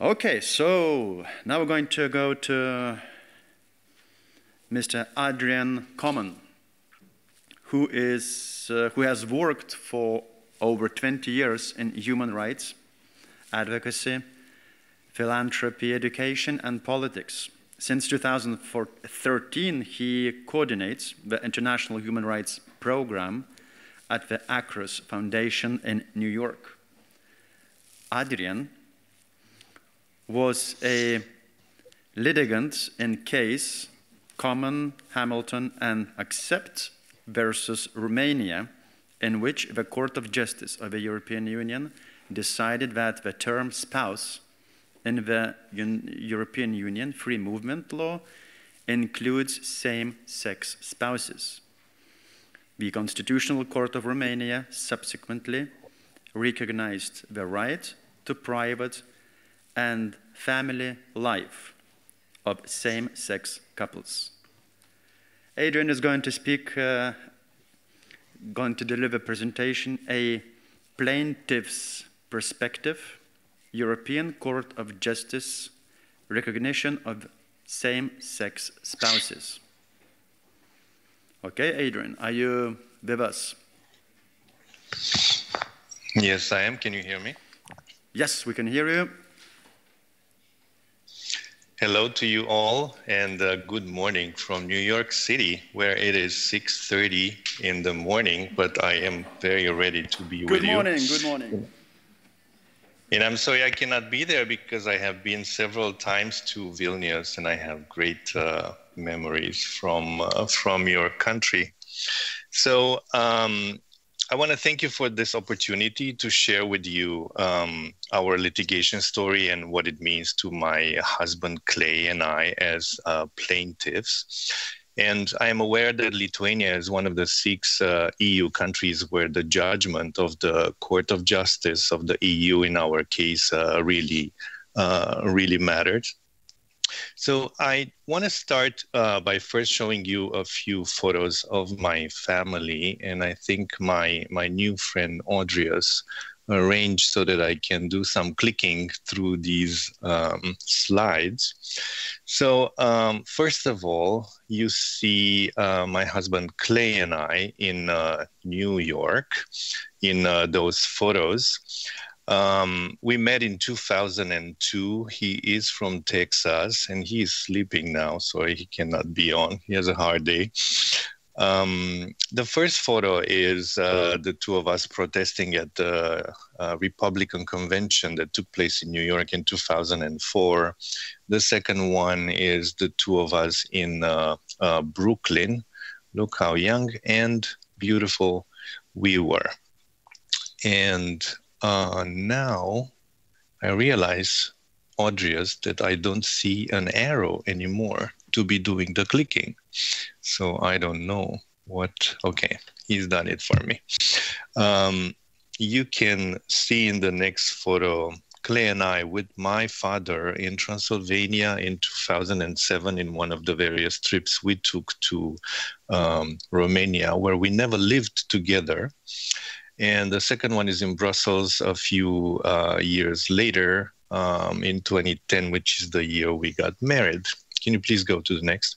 Okay, so now we're going to go to Mr. Adrian Coman, who, is, uh, who has worked for over 20 years in human rights, advocacy, philanthropy, education, and politics. Since 2013, he coordinates the International Human Rights Program at the Arcus Foundation in New York. Adrian was a litigant in case Coman, Hamilton, and Accept versus Romania, in which the Court of Justice of the European Union decided that the term spouse in the Un European Union free movement law includes same sex spouses. The Constitutional Court of Romania subsequently recognized the right to private and family life of same sex couples. Adrian is going to speak, uh, going to deliver a presentation, a plaintiff's perspective, European Court of Justice recognition of same sex spouses. Okay, Adrian, are you with us? Yes, I am. Can you hear me? Yes, we can hear you. Hello to you all, and uh, good morning from New York City, where it is 6:30 in the morning. But I am very ready to be good with morning, you. Good morning. Good morning. And I'm sorry I cannot be there because I have been several times to Vilnius, and I have great uh, memories from uh, from your country. So um, I want to thank you for this opportunity to share with you um, our litigation story and what it means to my husband Clay and I as uh, plaintiffs. And I am aware that Lithuania is one of the six uh, EU countries where the judgment of the Court of Justice of the EU, in our case, uh, really, uh, really mattered. So I want to start uh, by first showing you a few photos of my family, and I think my my new friend Audrius arranged so that I can do some clicking through these um, slides. So um, first of all, you see uh, my husband Clay and I in uh, New York in uh, those photos. Um, we met in 2002. He is from Texas and he is sleeping now, so he cannot be on. He has a hard day. Um, the first photo is uh, the two of us protesting at the uh, Republican convention that took place in New York in 2004. The second one is the two of us in uh, uh Brooklyn. Look how young and beautiful we were. And uh, now I realize, Audrius, that I don't see an arrow anymore to be doing the clicking. So I don't know what, okay, he's done it for me. Um, you can see in the next photo Clay and I with my father in Transylvania in 2007 in one of the various trips we took to um, Romania, where we never lived together. And the second one is in Brussels a few uh, years later um, in 2010, which is the year we got married. Can you please go to the next?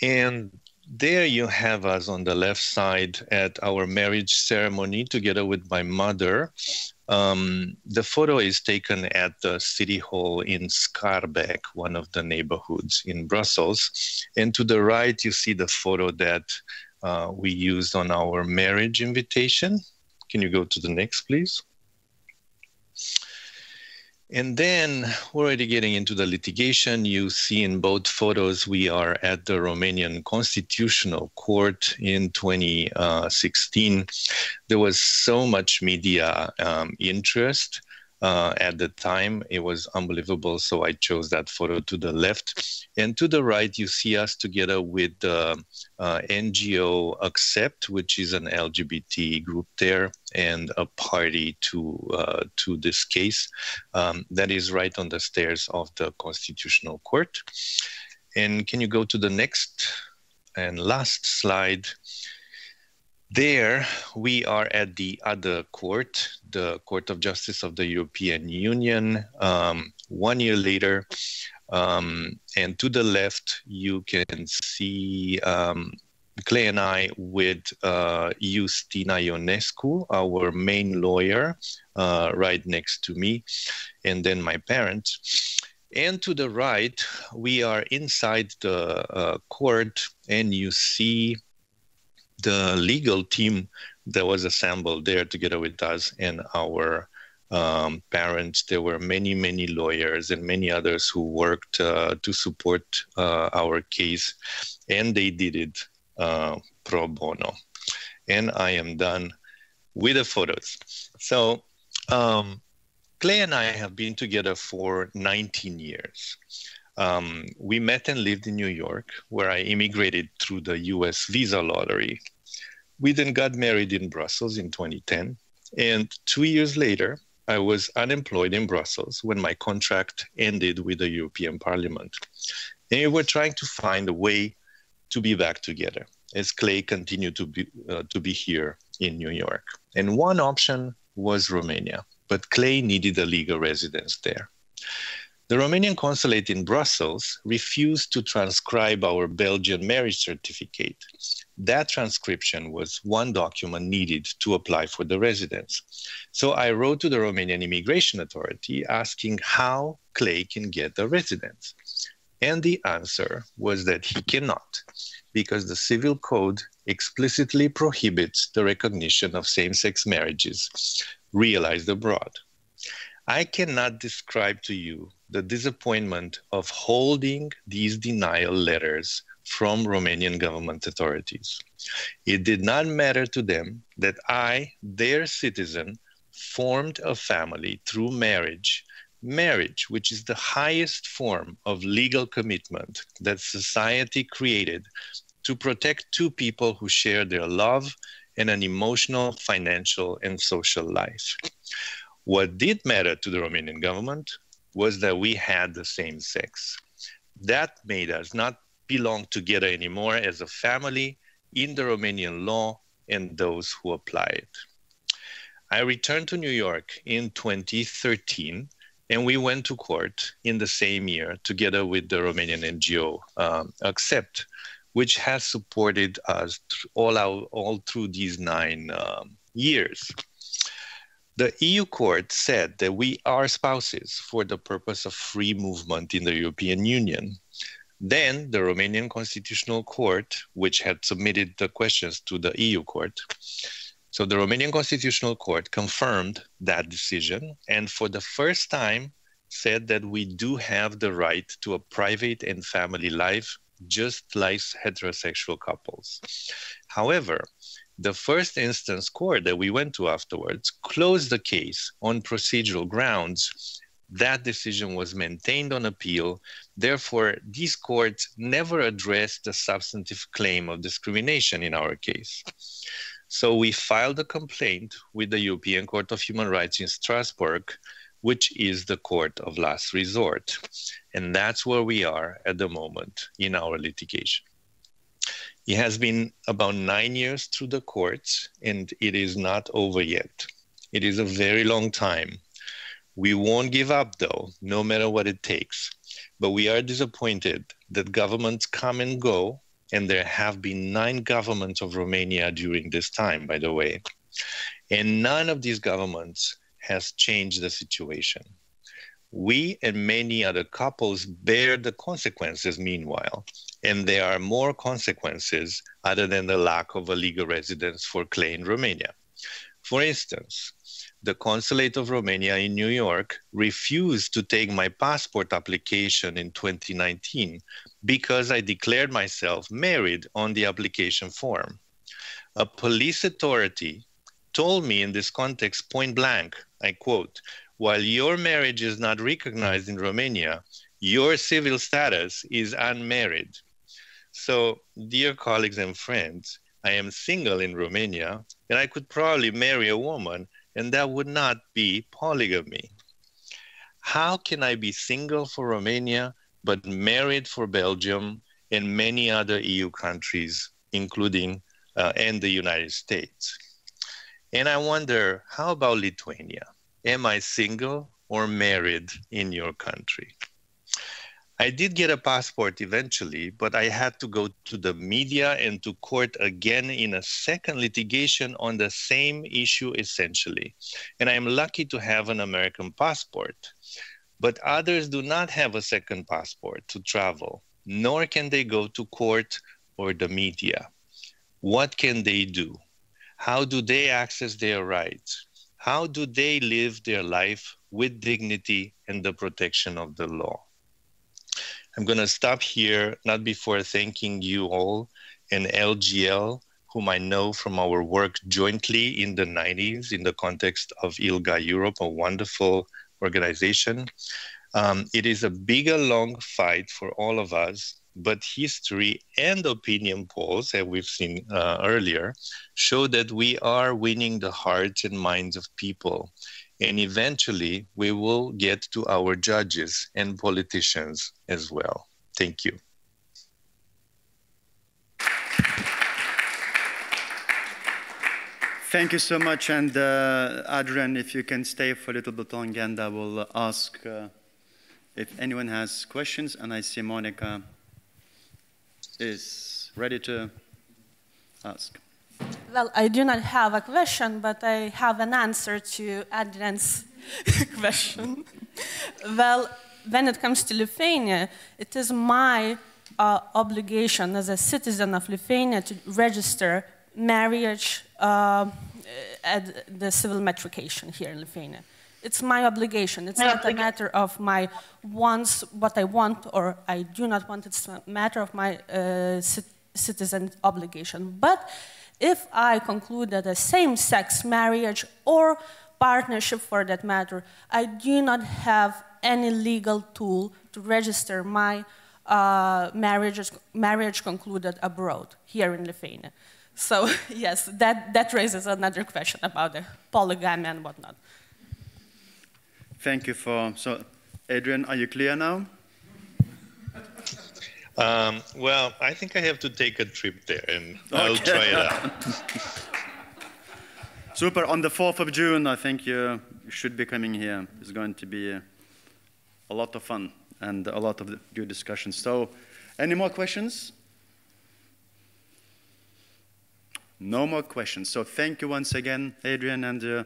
And there you have us on the left side at our marriage ceremony together with my mother. Um, the photo is taken at the city hall in Schaerbeek, one of the neighborhoods in Brussels. And to the right, you see the photo that uh, we used on our marriage invitation. Can you go to the next, please? And then, already getting into the litigation, you see in both photos we are at the Romanian Constitutional Court in 2016. There was so much media um, interest uh, at the time. It was unbelievable. So I chose that photo to the left. And to the right, you see us together with uh, uh, NGO Accept, which is an LGBT group there and a party to, uh, to this case. Um, that is right on the stairs of the Constitutional Court. And can you go to the next and last slide? There, we are at the other court, the Court of Justice of the European Union. Um, one year later, um, and to the left, you can see um, Clay and I with uh, Justina Ionescu, our main lawyer, uh, right next to me, and then my parents. And to the right, we are inside the uh, court, and you see the legal team that was assembled there together with us and our um, parents. There were many, many lawyers and many others who worked uh, to support uh, our case, and they did it uh, pro bono. And I am done with the photos. So, um, Clay and I have been together for 19 years. Um, we met and lived in New York, where I immigrated through the US visa lottery. We then got married in Brussels in 2010. And two years later, I was unemployed in Brussels when my contract ended with the European Parliament. And we were trying to find a way to be back together as Clay continued to be, uh, to be here in New York. And one option was Romania, but Clay needed a legal residence there. The Romanian consulate in Brussels refused to transcribe our Belgian marriage certificate. That transcription was one document needed to apply for the residence. So I wrote to the Romanian Immigration Authority asking how Clay can get a residence. And the answer was that he cannot, because the Civil Code explicitly prohibits the recognition of same sex marriages realized abroad. I cannot describe to you the disappointment of holding these denial letters from Romanian government authorities. It did not matter to them that I, their citizen, formed a family through marriage. Marriage, which is the highest form of legal commitment that society created to protect two people who share their love and an emotional, financial, and social life. What did matter to the Romanian government was that we had the same sex. That made us not belong together anymore as a family in the Romanian law and those who apply it. I returned to New York in 2013 and we went to court in the same year together with the Romanian NGO um, Accept, which has supported us all, out, all through these nine um, years. The EU court said that we are spouses for the purpose of free movement in the European Union. Then the Romanian Constitutional Court, which had submitted the questions to the EU court, so the Romanian Constitutional Court confirmed that decision and for the first time said that we do have the right to a private and family life just like heterosexual couples. However, the first instance court that we went to afterwards closed the case on procedural grounds. That decision was maintained on appeal. Therefore, these courts never addressed the substantive claim of discrimination in our case. So we filed a complaint with the European Court of Human Rights in Strasbourg, which is the court of last resort. And that's where we are at the moment in our litigation. It has been about nine years through the courts, and it is not over yet. It is a very long time. We won't give up, though, no matter what it takes. But we are disappointed that governments come and go, and there have been nine governments of Romania during this time, by the way. And none of these governments has changed the situation. We and many other couples bear the consequences meanwhile, and there are more consequences other than the lack of a legal residence for Clay in Romania. For instance, the consulate of Romania in New York refused to take my passport application in 2019 because I declared myself married on the application form. A police authority told me in this context point blank, I quote, while your marriage is not recognized in Romania, your civil status is unmarried. So, dear colleagues and friends, I am single in Romania, and I could probably marry a woman, and that would not be polygamy. How can I be single for Romania but married for Belgium and many other EU countries, including uh, and the United States. And I wonder, how about Lithuania? Am I single or married in your country? I did get a passport eventually, but I had to go to the media and to court again in a second litigation on the same issue essentially. And I am lucky to have an American passport. But others do not have a second passport to travel, nor can they go to court or the media. What can they do? How do they access their rights? How do they live their life with dignity and the protection of the law? I'm going to stop here, not before thanking you all and LGL, whom I know from our work jointly in the 90s in the context of ILGA Europe, a wonderful organization. Um, it is a big, a long fight for all of us, but history and opinion polls, as we've seen uh, earlier, show that we are winning the hearts and minds of people and eventually we will get to our judges and politicians as well. Thank you. Thank you so much. And uh, Adrian, if you can stay for a little bit longer, and I will ask uh, if anyone has questions. And I see Monica is ready to ask. Well, I do not have a question, but I have an answer to Adrian's question. well, when it comes to Lithuania, it is my uh, obligation as a citizen of Lithuania to register marriage uh, at the civil metrication here in Lithuania. It's my obligation. It's not a matter of my wants, what I want or I do not want. It's a matter of my uh, citizen obligation. But if I conclude that a same-sex marriage or partnership for that matter, I do not have any legal tool to register my uh, marriage, marriage concluded abroad, here in Lithuania. So yes, that, that raises another question about the polygamy and whatnot. Thank you for, so Adrian, are you clear now? Um, well, I think I have to take a trip there and okay. I'll try it out. Super. On the 4th of June, I think you should be coming here. It's going to be a, a lot of fun and a lot of good discussions. So, any more questions? No more questions. So, thank you once again, Adrian, and uh,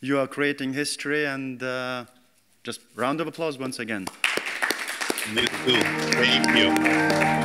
you are creating history. And uh, just round of applause once again. Me too. Thank you.